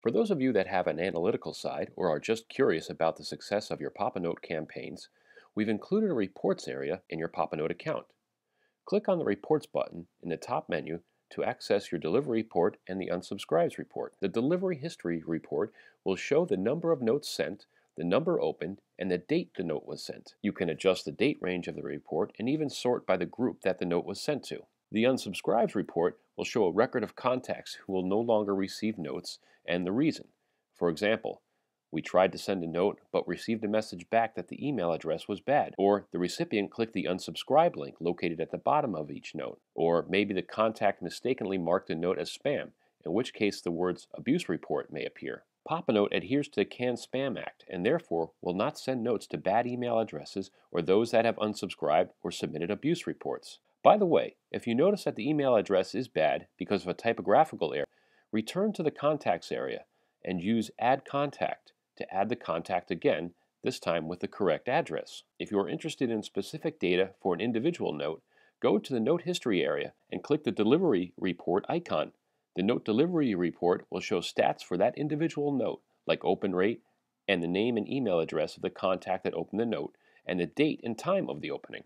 For those of you that have an analytical side or are just curious about the success of your Pop-a-Note campaigns, we've included a reports area in your Pop-a-Note account. Click on the reports button in the top menu to access your delivery report and the unsubscribes report. The delivery history report will show the number of notes sent, the number opened, and the date the note was sent. You can adjust the date range of the report and even sort by the group that the note was sent to. The unsubscribes report will show a record of contacts who will no longer receive notes and the reason. For example, we tried to send a note but received a message back that the email address was bad, or the recipient clicked the unsubscribe link located at the bottom of each note, or maybe the contact mistakenly marked a note as spam, in which case the words abuse report may appear. Pop-a-Note adheres to the CAN-SPAM Act and therefore will not send notes to bad email addresses or those that have unsubscribed or submitted abuse reports. By the way, if you notice that the email address is bad because of a typographical error, return to the contacts area and use add contact to add the contact again, this time with the correct address. If you are interested in specific data for an individual note, go to the note history area and click the delivery report icon. The note delivery report will show stats for that individual note, like open rate and the name and email address of the contact that opened the note, and the date and time of the opening.